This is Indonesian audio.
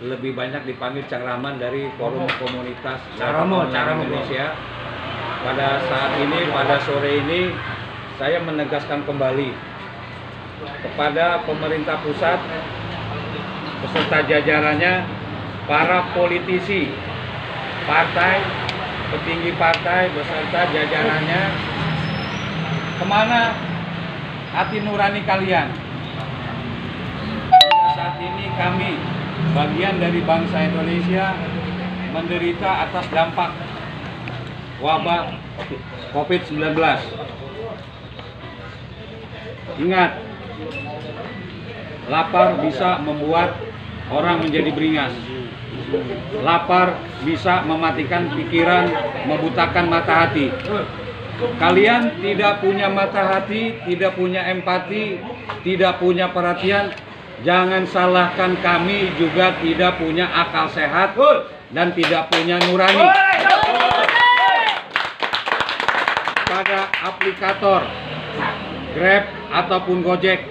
lebih banyak dipanggil Cang Rahman dari Forum Komunitas Caramu, bro. Indonesia. Pada saat ini, pada sore ini, saya menegaskan kembali kepada pemerintah pusat beserta jajarannya, para politisi, partai, petinggi partai beserta jajarannya, ke mana hati nurani kalian? Ini kami, bagian dari bangsa Indonesia, menderita atas dampak wabah COVID-19. Ingat, lapar bisa membuat orang menjadi beringas. Lapar bisa mematikan pikiran, membutakan mata hati. Kalian tidak punya mata hati, tidak punya empati, tidak punya perhatian. Jangan salahkan kami juga tidak punya akal sehat dan tidak punya nurani. Pada aplikator Grab ataupun Gojek